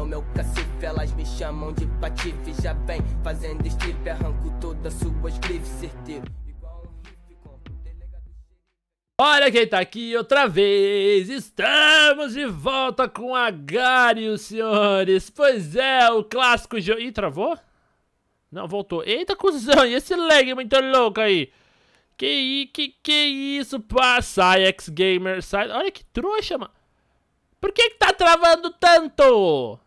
no meu cacife, elas me chamam de patife. Já vem fazendo strip, arranco todas suas grifes, certeiro. Olha quem tá aqui outra vez! Estamos de volta com a Garius, senhores! Pois é, o clássico jogo... Ih, travou? Não, voltou. Eita, cuzão! E esse lag muito louco aí? Que, que, que isso, pá? Sai, X-Gamer, sai... Olha que trouxa, mano! Por que que tá travando tanto?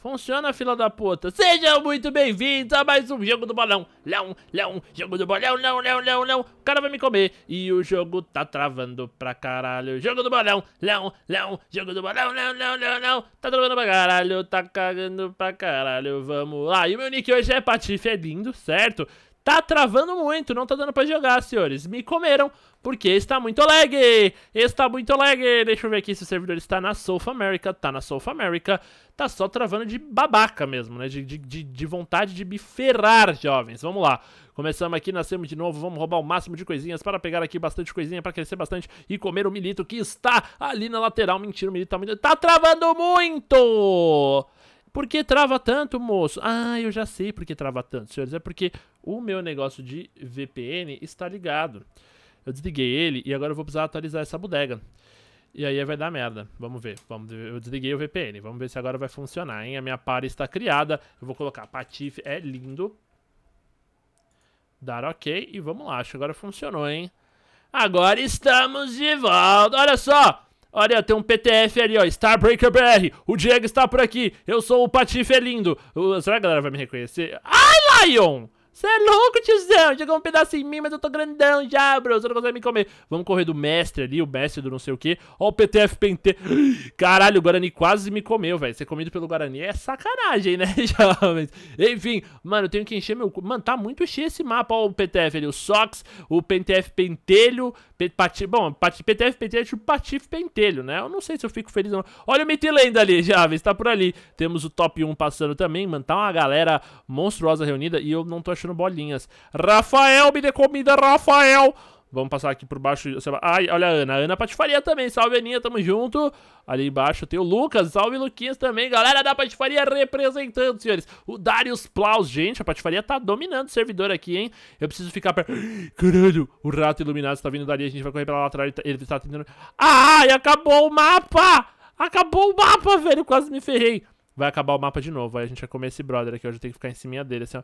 Funciona, fila da puta. Sejam muito bem-vindos a mais um jogo do bolão. Não, não, jogo do bolão, não, não, não, não. O cara vai me comer. E o jogo tá travando pra caralho. Jogo do bolão, não, não, jogo do bolão, não, não, não, não. Tá travando pra caralho, tá cagando pra caralho. Vamos lá. E o meu nick hoje é Patife, é lindo, certo? Tá travando muito, não tá dando pra jogar, senhores. Me comeram, porque está muito lag. Está muito lag. Deixa eu ver aqui se o servidor está na South America. Tá na South America. Tá só travando de babaca mesmo, né? De, de, de vontade de me ferrar, jovens. Vamos lá. Começamos aqui, nascemos de novo. Vamos roubar o máximo de coisinhas para pegar aqui bastante coisinha, para crescer bastante e comer o milito que está ali na lateral. Mentira, o milito tá muito... Tá travando muito! Por que trava tanto, moço? Ah, eu já sei por que trava tanto, senhores. É porque o meu negócio de VPN está ligado. Eu desliguei ele e agora eu vou precisar atualizar essa bodega. E aí vai dar merda. Vamos ver. Vamos ver. Eu desliguei o VPN. Vamos ver se agora vai funcionar, hein? A minha para está criada. Eu vou colocar Patife. É lindo. Dar ok. E vamos lá. Acho que agora funcionou, hein? Agora estamos de volta. Olha só. Olha, tem um PTF ali, ó, Starbreaker BR, o Diego está por aqui, eu sou o Patife lindo. Uh, será que a galera vai me reconhecer? Ai, Lion! Você é louco, tiozão. Chegou um pedaço em mim, mas eu tô grandão já, bro. Você não consegue me comer. Vamos correr do mestre ali, o mestre do não sei o quê. Ó o PTF Pente. Caralho, o Guarani quase me comeu, velho. Ser comido pelo Guarani é sacanagem, né, jovens? Enfim, mano, eu tenho que encher meu... Mano, tá muito cheio esse mapa. Ó o PTF ali, o Sox, o PTF Pentelho. Pati... Bom, PTF Pentelho é tipo Patife Pentelho, né? Eu não sei se eu fico feliz ou não. Olha o Mitilenda ali, jovens. Tá por ali. Temos o top 1 passando também, mano. Tá uma galera monstruosa reunida e eu não tô achando bolinhas. Rafael, me dê comida, Rafael! Vamos passar aqui por baixo. Ai, olha a Ana. A Ana Patifaria também. Salve, Aninha. Tamo junto. Ali embaixo tem o Lucas. Salve, Luquinhas também. Galera da Patifaria representando, senhores. O Darius Plaus. Gente, a Patifaria tá dominando o servidor aqui, hein? Eu preciso ficar perto. Caralho, o rato iluminado está vindo dali. A gente vai correr pela lateral. Ele tá tentando... Ai, acabou o mapa! Acabou o mapa, velho. Quase me ferrei vai acabar o mapa de novo. Aí a gente vai comer esse brother aqui. Eu tenho que ficar em cima dele, assim, ó.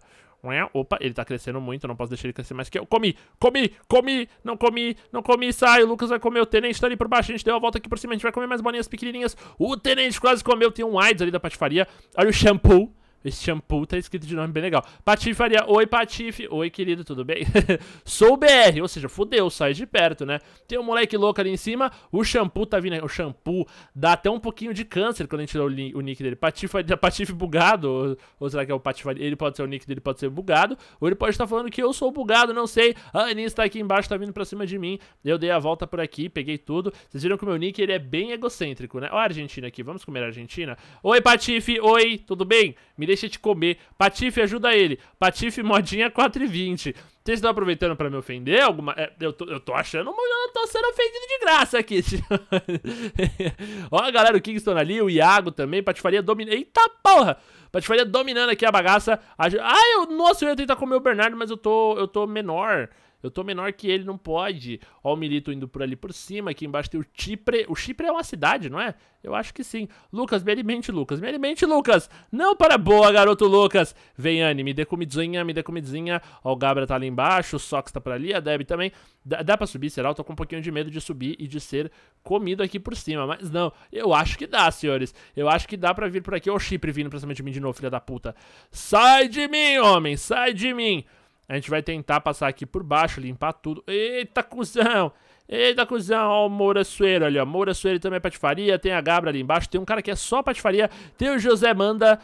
Opa, ele tá crescendo muito, não posso deixar ele crescer mais que eu. Comi, comi, comi, não comi, não comi, sai. O Lucas vai comer, o Tenente tá ali por baixo, a gente deu a volta aqui por cima, a gente vai comer mais bolinhas pequenininhas. O Tenente quase comeu, tem um AIDS ali da patifaria. Olha o shampoo. Esse shampoo tá escrito de nome bem legal. Patife faria, oi Patife, oi querido, tudo bem? Sou BR, ou seja, fudeu, sai de perto, né? Tem um moleque louco ali em cima, o shampoo tá vindo, o shampoo dá até um pouquinho de câncer quando a gente tirou o, nick dele. Patife, Patife bugado, ou, ou, será que é o Patife, ele pode ser o nick dele, pode ser bugado, ou ele pode estar falando que eu sou bugado, não sei. A Aninha está aqui embaixo, tá vindo pra cima de mim, eu dei a volta por aqui, peguei tudo. Vocês viram que o meu nick, ele é bem egocêntrico, né? Ó a Argentina aqui, vamos comer a Argentina? Oi Patife, oi, tudo bem? Me deixa te comer. Patife, ajuda ele. Patife, modinha 4,20. Vocês estão aproveitando pra me ofender? Alguma... É, eu, tô, eu tô achando que eu tô sendo ofendido de graça aqui. Ó, galera, o Kingston ali, o Iago também. Patifaria dominando. Eita porra! Patifaria dominando aqui a bagaça. Ai, eu, nossa, eu ia tentar comer o Bernardo, mas eu tô, eu tô menor. Eu tô menor que ele, não pode. Ó o Milito indo por ali por cima. Aqui embaixo tem o Chipre. O Chipre é uma cidade, não é? Eu acho que sim. Lucas, me alimente, Lucas. Me alimente, Lucas. Não para boa, garoto Lucas. Vem, Anne, me dê comidinha, me dê comidinha. Ó, o Gabra tá ali embaixo. O Sox tá por ali. A Deb também. Dá, dá pra subir, será? Eu tô com um pouquinho de medo de subir e de ser comido aqui por cima. Mas não, eu acho que dá, senhores. Eu acho que dá pra vir por aqui. Ó o Chipre vindo pra cima de mim de novo, filha da puta. Sai de mim, homem. Sai de mim. A gente vai tentar passar aqui por baixo, limpar tudo. Eita, cuzão! Eita, cuzão, ó o Moura Sueiro ali, ó. Moura Sueiro também é patifaria, tem a Gabra ali embaixo, tem um cara que é só patifaria, tem o José Manda.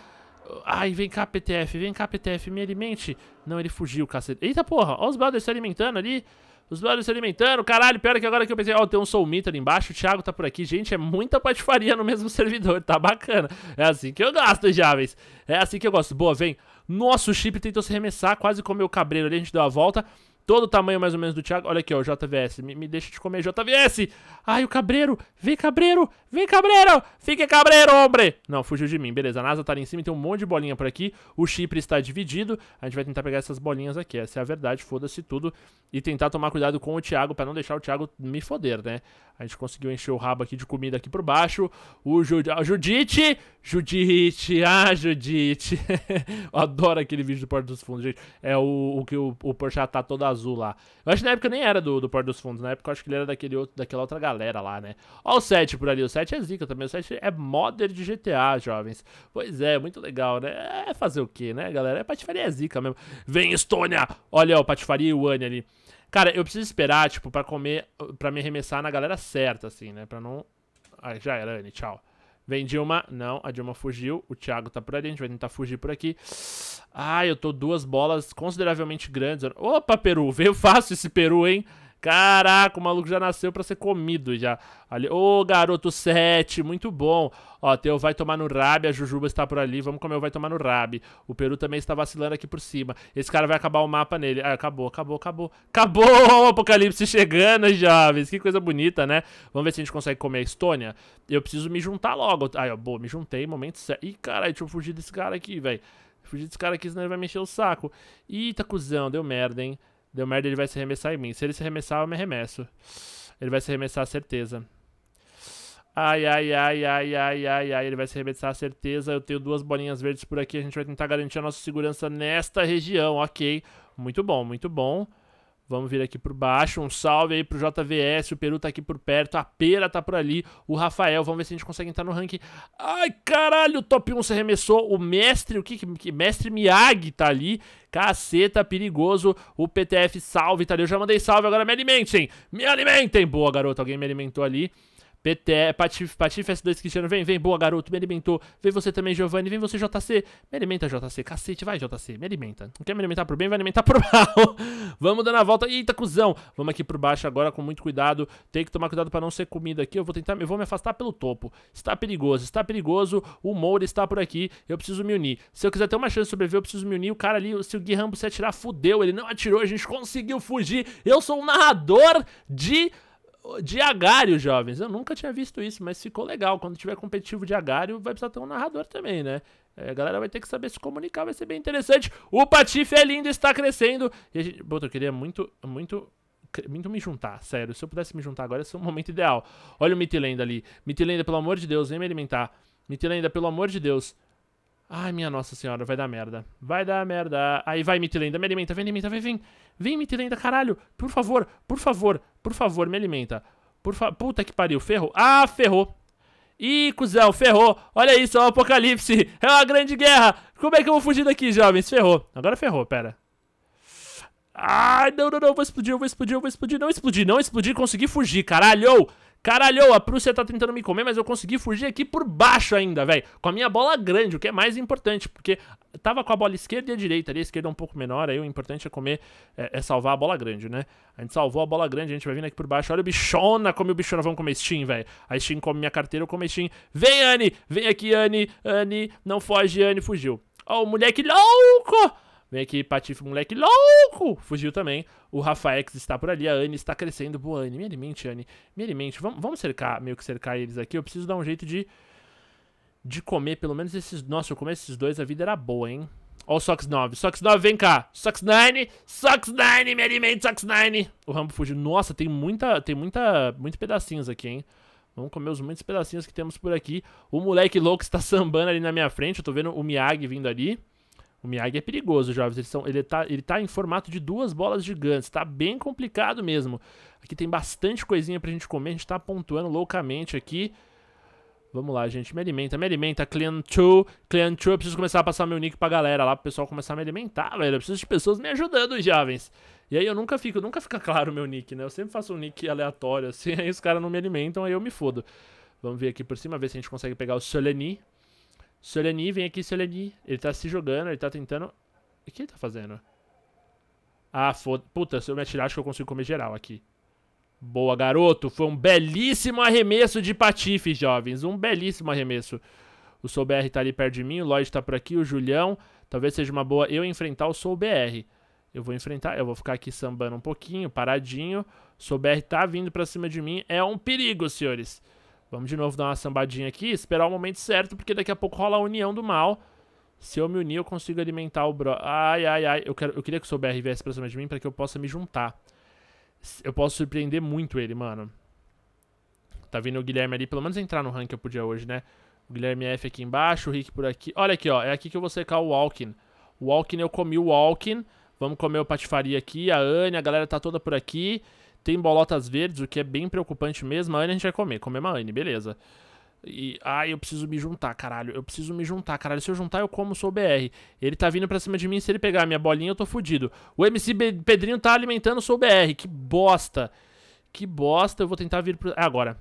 Ai, vem cá, PTF, vem cá, PTF, me alimente. Não, ele fugiu, cacete. Eita, porra, ó os brothers se alimentando ali. Os brothers se alimentando, caralho, pior é que agora que eu pensei, ó, tem um Soulmita ali embaixo, o Thiago tá por aqui. Gente, é muita patifaria no mesmo servidor, tá bacana. É assim que eu gosto, jovens. É assim que eu gosto. Boa, vem. Nossa, o chip tentou se arremessar, quase comeu o cabreiro ali, a gente deu a volta. Todo o tamanho mais ou menos do Thiago. Olha aqui, ó, o JVS. Me, me deixa de comer, JVS. Ai, o Cabreiro. Vem, Cabreiro. Vem, Cabreiro. Fique Cabreiro, hombre. Não, fugiu de mim. Beleza, a NASA tá ali em cima. Tem um monte de bolinha por aqui. O Chipre está dividido. A gente vai tentar pegar essas bolinhas aqui. Essa é a verdade. Foda-se tudo. E tentar tomar cuidado com o Thiago pra não deixar o Thiago me foder, né? A gente conseguiu encher o rabo aqui de comida aqui por baixo. O Jud... Ah, Judite! Judite! Ah, Judite! Eu adoro aquele vídeo do Porto dos Fundos, gente. É o, o que o, o Porsche tá todo azul lá. Eu acho que na época nem era do, do Porto dos Fundos. Na época eu acho que ele era daquele outro, daquela outra galera lá, né? Ó o 7 por ali. O 7 é zica também. O 7 é modder de GTA, jovens. Pois é, muito legal, né? É fazer o quê, né, galera? É patifaria é zica mesmo. Vem, Estônia! Olha, ó, patifaria e o Anne ali. Cara, eu preciso esperar, tipo, pra comer, pra me arremessar na galera certa, assim, né? Pra não... Ah, já era, Anne, tchau. Vem Dilma. Não, a Dilma fugiu. O Thiago tá por ali, a gente vai tentar fugir por aqui. Ah, eu tô duas bolas consideravelmente grandes. Opa, Peru, veio fácil esse Peru, hein? Caraca, o maluco já nasceu pra ser comido já. Ali, ô, oh, garoto 7, muito bom. Ó, Teu vai tomar no Rabi, a Jujuba está por ali, vamos comer o vai tomar no Rabi. O Peru também está vacilando aqui por cima. Esse cara vai acabar o mapa nele. Ah, acabou, acabou, acabou. Acabou o apocalipse chegando, jovens. Que coisa bonita, né? Vamos ver se a gente consegue comer a Estônia. Eu preciso me juntar logo. Ai, ó, boa, me juntei, momento certo. Ih, caralho, deixa eu fugir desse cara aqui, velho. Fugir desse cara aqui, senão ele vai mexer o saco. Eita, cuzão, deu merda, hein? Deu merda, ele vai se arremessar em mim. Se ele se arremessar, eu me arremesso. Ele vai se arremessar, certeza. Ai, ai, ai, ai, ai, ai, ai. Ele vai se arremessar, certeza. Eu tenho duas bolinhas verdes por aqui. A gente vai tentar garantir a nossa segurança nesta região. Ok. Muito bom, muito bom. Vamos vir aqui por baixo. Um salve aí pro JVS. O Peru tá aqui por perto. A Pera tá por ali. O Rafael. Vamos ver se a gente consegue entrar no ranking. Ai, caralho. O top 1 se arremessou. O mestre. O que? que mestre Miyagi tá ali. Caceta, perigoso. O PTF salve tá ali. Eu já mandei salve. Agora me alimentem. Me alimentem. Boa, garoto. Alguém me alimentou ali. PT, Patife, Patife S2 Cristiano, vem, vem, boa garoto, me alimentou. Vem você também, Giovanni, vem você, JC. Me alimenta, JC, cacete, vai, JC, me alimenta. Não quer me alimentar por bem, vai alimentar por mal. Vamos dando a volta. Eita, cuzão. Vamos aqui por baixo agora com muito cuidado. Tem que tomar cuidado para não ser comida aqui. Eu vou tentar, eu vou me afastar pelo topo. Está perigoso, está perigoso. O Moura está por aqui. Eu preciso me unir. Se eu quiser ter uma chance de sobreviver, eu preciso me unir. O cara ali, se o Gui Rambo se atirar, fudeu. Ele não atirou, a gente conseguiu fugir. Eu sou um narrador de de agário, jovens. Eu nunca tinha visto isso, mas ficou legal. Quando tiver competitivo de agário, vai precisar ter um narrador também, né? É, a galera vai ter que saber se comunicar, vai ser bem interessante. O Patife é lindo, está crescendo. E a gente... Puta, eu queria muito, muito muito me juntar, sério. Se eu pudesse me juntar agora, esse é o momento ideal. Olha o Mitilenda ali. Mitilenda, pelo amor de Deus, vem me alimentar. Mitilenda, pelo amor de Deus. Ai, minha nossa senhora, vai dar merda. Vai dar merda. Aí vai, Mitilenda, me alimenta, vem, alimenta, vem, vem. Vem, Mitilenda, caralho. Por favor, por favor, por favor, me alimenta. Por fa... Puta que pariu, ferrou. Ah, ferrou. Ih, cuzão, ferrou. Olha isso, é o apocalipse. É uma grande guerra. Como é que eu vou fugir daqui, jovens? Ferrou. Agora ferrou, pera. Ai, não, não, não, vou explodir, eu vou explodir, eu vou explodir. Não explodir, não explodir, consegui fugir, caralho. Caralho, a Prússia tá tentando me comer, mas eu consegui fugir aqui por baixo ainda, velho. Com a minha bola grande, o que é mais importante, porque tava com a bola esquerda e a direita ali, a esquerda é um pouco menor, aí o importante é comer, é, é, salvar a bola grande, né? A gente salvou a bola grande, a gente vai vindo aqui por baixo. Olha o bichona, come o bichona, vamos comer Steam, velho. A Steam come minha carteira, eu come Steam. Vem, Anne! Vem aqui, Anne! Anne, não foge, Anne, fugiu. Ó, oh, o moleque louco! Vem aqui, Patife, moleque louco! Fugiu também. O Rafaex está por ali. A Anne está crescendo. Boa, Anne. Me alimente, Anne. Me alimente. Vamos, vamos cercar, meio que cercar eles aqui. Eu preciso dar um jeito de... De comer pelo menos esses... Nossa, eu comer esses dois, a vida era boa, hein? Ó o Sox 9. Sox 9, vem cá. Sox 9. Sox 9, me alimente, Sox 9. O Rambo fugiu. Nossa, tem muita... Tem muita... Muitos pedacinhos aqui, hein? Vamos comer os muitos pedacinhos que temos por aqui. O moleque louco está sambando ali na minha frente. Eu tô vendo o Miyagi vindo ali. O Miyagi é perigoso, jovens. Eles são, ele, tá, ele tá em formato de duas bolas gigantes. Tá bem complicado mesmo. Aqui tem bastante coisinha pra gente comer. A gente tá pontuando loucamente aqui. Vamos lá, gente. Me alimenta, me alimenta. Clean 2. Clean 2. Eu preciso começar a passar meu nick pra galera lá, pro pessoal começar a me alimentar, velho. Eu preciso de pessoas me ajudando, jovens. E aí eu nunca fico, nunca fica claro o meu nick, né? Eu sempre faço um nick aleatório, assim. Aí os caras não me alimentam, aí eu me fodo. Vamos ver aqui por cima, ver se a gente consegue pegar o Soleni. Solani, vem aqui, Solani. Ele tá se jogando, ele tá tentando... O que ele tá fazendo? Ah, foda... Puta, se eu me atirar, acho que eu consigo comer geral aqui. Boa, garoto. Foi um belíssimo arremesso de patife, jovens. Um belíssimo arremesso. O SouBR tá ali perto de mim, o Lloyd tá por aqui, o Julião. Talvez seja uma boa eu enfrentar o SouBR. Eu vou enfrentar, eu vou ficar aqui sambando um pouquinho, paradinho. O BR tá vindo pra cima de mim. É um perigo, senhores. Vamos de novo dar uma sambadinha aqui, esperar o momento certo, porque daqui a pouco rola a união do mal. Se eu me unir, eu consigo alimentar o bro... Ai, ai, ai. Eu, quero, eu queria que o BR viesse pra cima de mim pra que eu possa me juntar. Eu posso surpreender muito ele, mano. Tá vindo o Guilherme ali, pelo menos entrar no rank eu podia hoje, né? O Guilherme F aqui embaixo, o Rick por aqui. Olha aqui, ó. É aqui que eu vou secar o Walkin. O Walkin, eu comi o Walkin. Vamos comer o Patifaria aqui. A Anne, a galera tá toda por aqui. Tem bolotas verdes, o que é bem preocupante mesmo. A Anne a gente vai comer. Comer uma Anne, beleza. E, ai, eu preciso me juntar, caralho. Eu preciso me juntar, caralho. Se eu juntar, eu como sou BR. Ele tá vindo pra cima de mim. Se ele pegar a minha bolinha, eu tô fudido. O MC Pedrinho tá alimentando Sou BR. Que bosta. Que bosta. Eu vou tentar vir pro... É agora.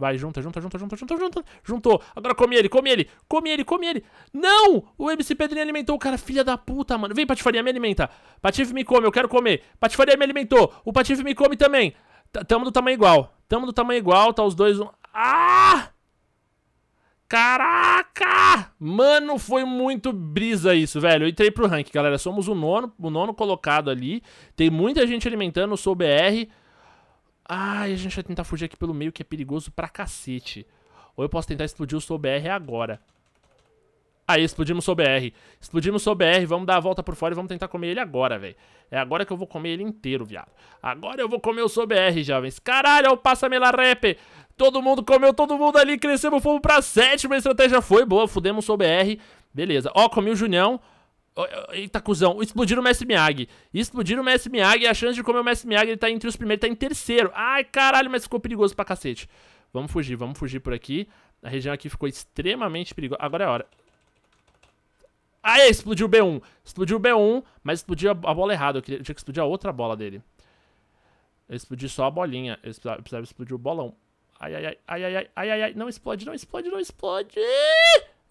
Vai, junta, junta, junta, junta, junta, junta. Juntou. Agora come ele, come ele, come ele, come ele. Não! O MC Pedrinho alimentou o cara, filha da puta, mano. Vem, Patifaria, me alimenta. Patife me come, eu quero comer. Patifaria me alimentou. O Patife me come também. T tamo do tamanho igual. Tamo do tamanho igual, tá os dois... Um... Ah! Caraca! Mano, foi muito brisa isso, velho. Eu entrei pro rank, galera. Somos o nono, o nono colocado ali. Tem muita gente alimentando, sou BR. Ai, a gente vai tentar fugir aqui pelo meio, que é perigoso pra cacete. Ou eu posso tentar explodir o SouBR agora. Aí, explodimos o BR. Explodimos o BR, vamos dar a volta por fora e vamos tentar comer ele agora, velho. É agora que eu vou comer ele inteiro, viado. Agora eu vou comer o SouBR, jovens. Caralho, passa-me la rap. Todo mundo comeu, todo mundo ali, crescemos, fomos pra sétima. A estratégia foi boa, fudemos o BR. Beleza. Ó, comi o Junião. Eita, cuzão. Explodiram o Mestre Miyagi. Explodiram o Mestre Miyagi. A chance de comer o Mestre Miyagi, ele tá entre os primeiros, tá em terceiro. Ai, caralho, mas ficou perigoso pra cacete. Vamos fugir, vamos fugir por aqui. A região aqui ficou extremamente perigosa. Agora é a hora. Aê, explodiu o B1. Explodiu o B1, mas explodiu a, bola errada. Eu, queria, eu tinha que explodir a outra bola dele. Eu explodi só a bolinha. Eu precisava, precisava explodir o bolão. Ai, ai, ai, ai, ai, ai, ai, ai. Não explode, não explode, não explode.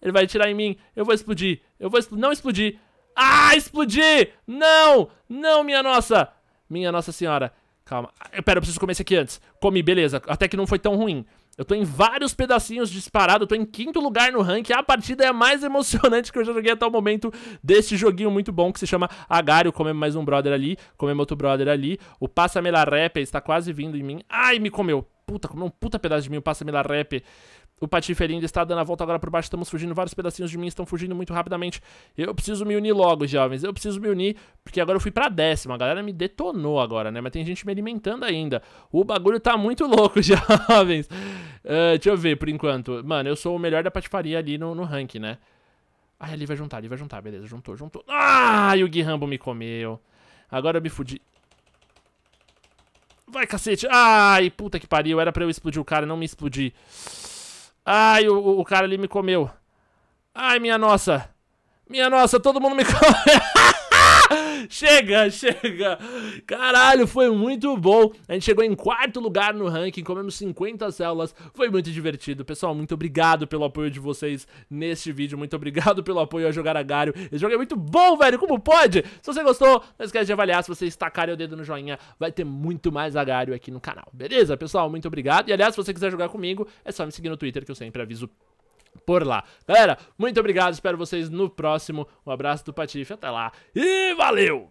Ele vai atirar em mim. Eu vou explodir. Eu vou explodir. Não explodir. Ah, explodi! Não! Não, minha nossa! Minha nossa senhora. Calma. Pera, eu preciso comer esse aqui antes. Comi, beleza. Até que não foi tão ruim. Eu tô em vários pedacinhos disparado, eu tô em quinto lugar no ranking. A partida é a mais emocionante que eu já joguei até o momento desse joguinho muito bom que se chama Agário. Comemos mais um brother ali, comemos outro brother ali. O Passa-me la Rap está quase vindo em mim. Ai, me comeu. Puta, comeu um puta pedaço de mim, o Passa-me la Rap. O Patife ainda está dando a volta agora por baixo. Estamos fugindo. Vários pedacinhos de mim estão fugindo muito rapidamente. Eu preciso me unir logo, jovens. Eu preciso me unir, porque agora eu fui pra décima. A galera me detonou agora, né? Mas tem gente me alimentando ainda. O bagulho tá muito louco, jovens. Uh, deixa eu ver, por enquanto. Mano, eu sou o melhor da patifaria ali no, no ranking, né? Ai, ali vai juntar, ali vai juntar. Beleza, juntou, juntou. Ai, o Gui Rambo me comeu. Agora eu me fudi. Vai, cacete. Ai, puta que pariu. Era pra eu explodir o cara, não me explodir. Ai, o, o cara ali me comeu. Ai, minha nossa. Minha nossa, todo mundo me comeu. Chega, chega. Caralho, foi muito bom. A gente chegou em quarto lugar no ranking, comemos 50 células. Foi muito divertido. Pessoal, muito obrigado pelo apoio de vocês neste vídeo. Muito obrigado pelo apoio a jogar Agário. Esse jogo é muito bom, velho. Como pode? Se você gostou, não esquece de avaliar. Se você estacar o dedo no joinha, vai ter muito mais Agário aqui no canal. Beleza, pessoal? Muito obrigado. E aliás, se você quiser jogar comigo, é só me seguir no Twitter que eu sempre aviso por lá. Galera, muito obrigado, espero vocês no próximo. Um abraço do Patife, até lá e valeu!